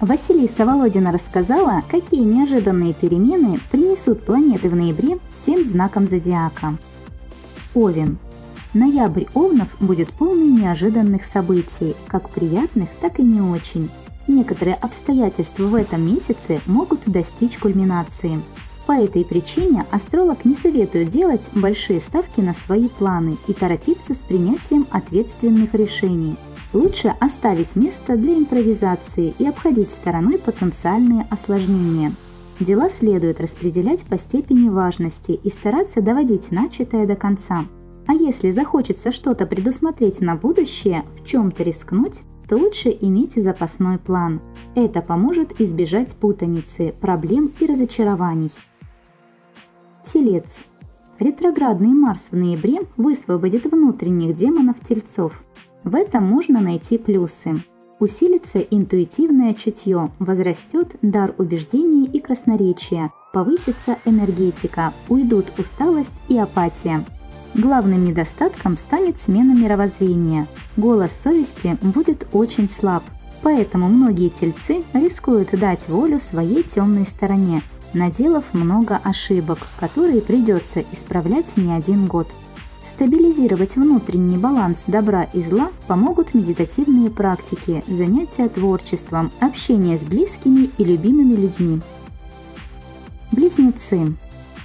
Василиса Володина рассказала, какие неожиданные перемены принесут планеты в ноябре всем знакам зодиака. Овен. Ноябрь Овнов будет полный неожиданных событий, как приятных, так и не очень. Некоторые обстоятельства в этом месяце могут достичь кульминации. По этой причине астролог не советует делать большие ставки на свои планы и торопиться с принятием ответственных решений – Лучше оставить место для импровизации и обходить стороной потенциальные осложнения. Дела следует распределять по степени важности и стараться доводить начатое до конца. А если захочется что-то предусмотреть на будущее, в чем-то рискнуть, то лучше иметь запасной план. Это поможет избежать путаницы, проблем и разочарований. Телец. Ретроградный Марс в ноябре высвободит внутренних демонов тельцов. В этом можно найти плюсы. Усилится интуитивное чутье, возрастет дар убеждений и красноречия, повысится энергетика, уйдут усталость и апатия. Главным недостатком станет смена мировоззрения. Голос совести будет очень слаб, поэтому многие тельцы рискуют дать волю своей темной стороне, наделав много ошибок, которые придется исправлять не один год. Стабилизировать внутренний баланс добра и зла помогут медитативные практики, занятия творчеством, общение с близкими и любимыми людьми. Близнецы.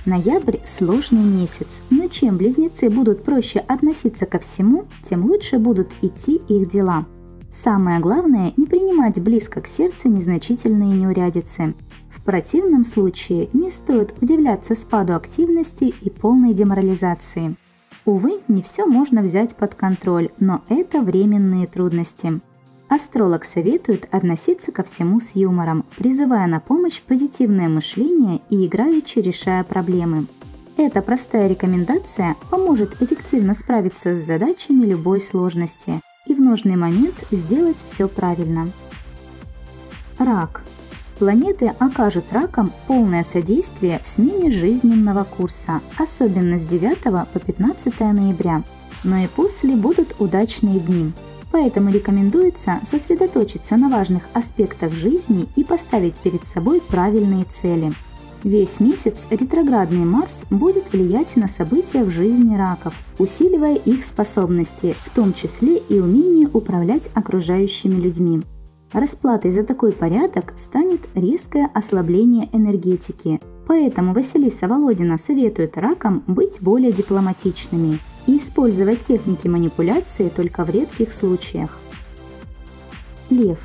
Ноябрь – сложный месяц, но чем близнецы будут проще относиться ко всему, тем лучше будут идти их дела. Самое главное – не принимать близко к сердцу незначительные неурядицы. В противном случае не стоит удивляться спаду активности и полной деморализации. Увы, не все можно взять под контроль, но это временные трудности. Астролог советует относиться ко всему с юмором, призывая на помощь позитивное мышление и играючи решая проблемы. Эта простая рекомендация поможет эффективно справиться с задачами любой сложности и в нужный момент сделать все правильно. Рак. Планеты окажут ракам полное содействие в смене жизненного курса, особенно с 9 по 15 ноября. Но и после будут удачные дни. Поэтому рекомендуется сосредоточиться на важных аспектах жизни и поставить перед собой правильные цели. Весь месяц ретроградный Марс будет влиять на события в жизни раков, усиливая их способности, в том числе и умение управлять окружающими людьми. Расплатой за такой порядок станет резкое ослабление энергетики. Поэтому Василиса Володина советует ракам быть более дипломатичными и использовать техники манипуляции только в редких случаях. Лев.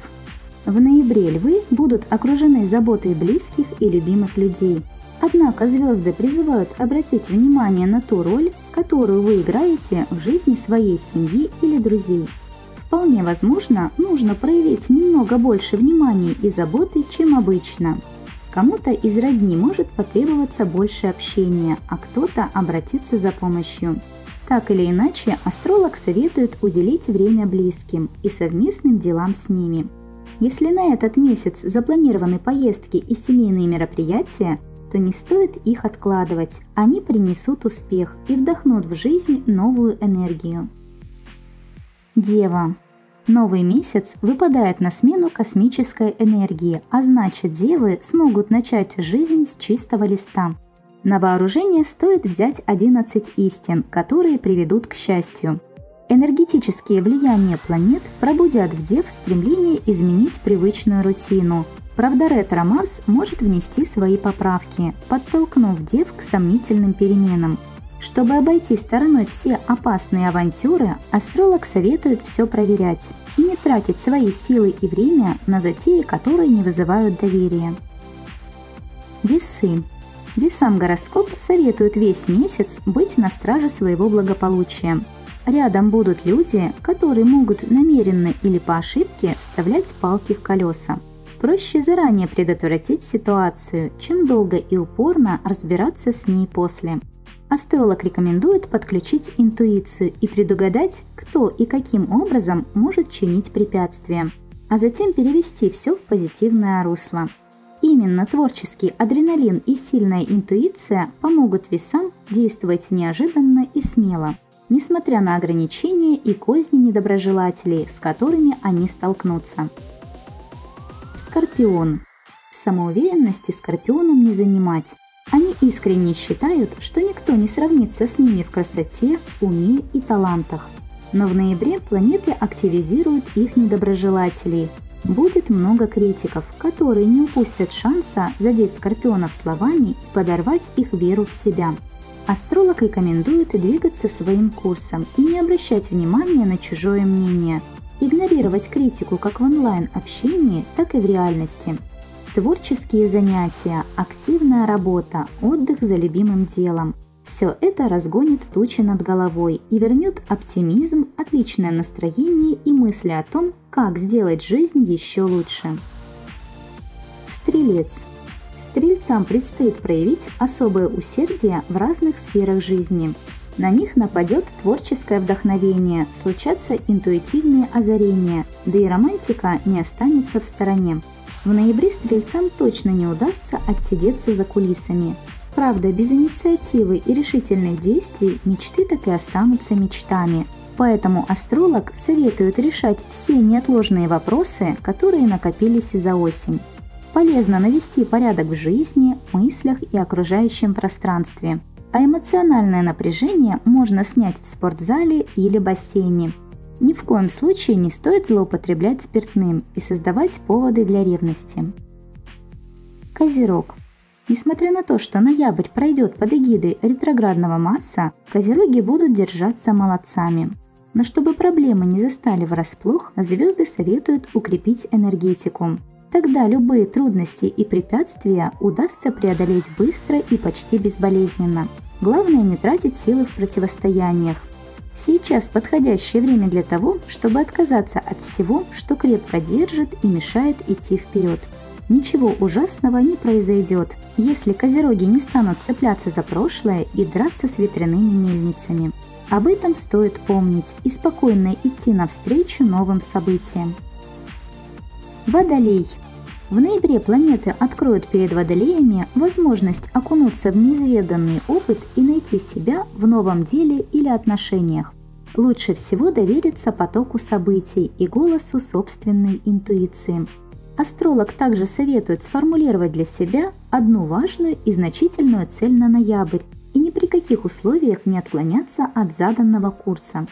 В ноябре львы будут окружены заботой близких и любимых людей. Однако звезды призывают обратить внимание на ту роль, которую вы играете в жизни своей семьи или друзей – Вполне возможно, нужно проявить немного больше внимания и заботы, чем обычно. Кому-то из родни может потребоваться больше общения, а кто-то обратиться за помощью. Так или иначе, астролог советует уделить время близким и совместным делам с ними. Если на этот месяц запланированы поездки и семейные мероприятия, то не стоит их откладывать. Они принесут успех и вдохнут в жизнь новую энергию. Дева. Новый месяц выпадает на смену космической энергии, а значит девы смогут начать жизнь с чистого листа. На вооружение стоит взять 11 истин, которые приведут к счастью. Энергетические влияния планет пробудят в дев стремление изменить привычную рутину. Правда, ретро-Марс может внести свои поправки, подтолкнув дев к сомнительным переменам – чтобы обойти стороной все опасные авантюры, астролог советует все проверять и не тратить свои силы и время на затеи, которые не вызывают доверия. Весы. Весам гороскоп советует весь месяц быть на страже своего благополучия. Рядом будут люди, которые могут намеренно или по ошибке вставлять палки в колеса. Проще заранее предотвратить ситуацию, чем долго и упорно разбираться с ней после. Астролог рекомендует подключить интуицию и предугадать, кто и каким образом может чинить препятствия, а затем перевести все в позитивное русло. Именно творческий адреналин и сильная интуиция помогут весам действовать неожиданно и смело, несмотря на ограничения и козни недоброжелателей, с которыми они столкнутся. Скорпион. Самоуверенности скорпионам не занимать. Они искренне считают, что никто не сравнится с ними в красоте, уме и талантах. Но в ноябре планеты активизируют их недоброжелателей. Будет много критиков, которые не упустят шанса задеть скорпионов словами и подорвать их веру в себя. Астролог рекомендует двигаться своим курсом и не обращать внимания на чужое мнение, игнорировать критику как в онлайн-общении, так и в реальности – Творческие занятия, активная работа, отдых за любимым делом – все это разгонит тучи над головой и вернет оптимизм, отличное настроение и мысли о том, как сделать жизнь еще лучше. Стрелец. Стрельцам предстоит проявить особое усердие в разных сферах жизни. На них нападет творческое вдохновение, случатся интуитивные озарения, да и романтика не останется в стороне. В ноябре стрельцам точно не удастся отсидеться за кулисами. Правда, без инициативы и решительных действий мечты так и останутся мечтами. Поэтому астролог советует решать все неотложные вопросы, которые накопились за осень. Полезно навести порядок в жизни, мыслях и окружающем пространстве. А эмоциональное напряжение можно снять в спортзале или бассейне – ни в коем случае не стоит злоупотреблять спиртным и создавать поводы для ревности. Козерог. Несмотря на то, что ноябрь пройдет под эгидой ретроградного Марса, козероги будут держаться молодцами. Но чтобы проблемы не застали врасплох, звезды советуют укрепить энергетику. Тогда любые трудности и препятствия удастся преодолеть быстро и почти безболезненно. Главное не тратить силы в противостояниях, Сейчас подходящее время для того, чтобы отказаться от всего, что крепко держит и мешает идти вперед. Ничего ужасного не произойдет, если козероги не станут цепляться за прошлое и драться с ветряными мельницами. Об этом стоит помнить и спокойно идти навстречу новым событиям. Водолей. В ноябре планеты откроют перед водолеями возможность окунуться в неизведанный опыт и найти себя в новом деле или отношениях. Лучше всего довериться потоку событий и голосу собственной интуиции. Астролог также советует сформулировать для себя одну важную и значительную цель на ноябрь и ни при каких условиях не отклоняться от заданного курса.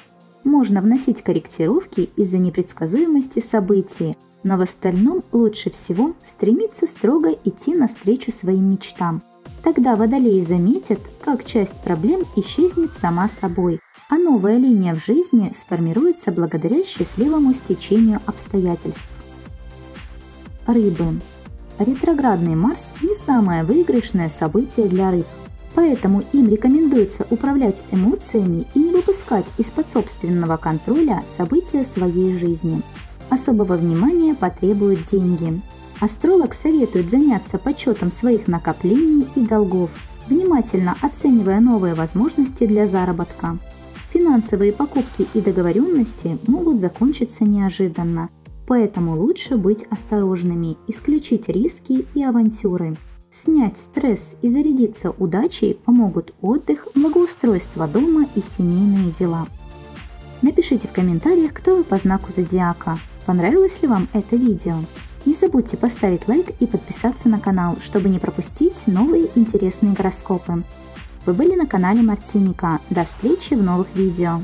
Можно вносить корректировки из-за непредсказуемости событий, но в остальном лучше всего стремиться строго идти навстречу своим мечтам. Тогда водолеи заметят, как часть проблем исчезнет сама собой, а новая линия в жизни сформируется благодаря счастливому стечению обстоятельств. Рыбы. Ретроградный Марс не самое выигрышное событие для рыб, поэтому им рекомендуется управлять эмоциями и не выпускать из-под собственного контроля события своей жизни – Особого внимания потребуют деньги. Астролог советует заняться подсчетом своих накоплений и долгов, внимательно оценивая новые возможности для заработка. Финансовые покупки и договоренности могут закончиться неожиданно, поэтому лучше быть осторожными, исключить риски и авантюры. Снять стресс и зарядиться удачей помогут отдых, благоустройство дома и семейные дела. Напишите в комментариях, кто вы по знаку зодиака – Понравилось ли вам это видео? Не забудьте поставить лайк и подписаться на канал, чтобы не пропустить новые интересные гороскопы. Вы были на канале Мартиника. До встречи в новых видео.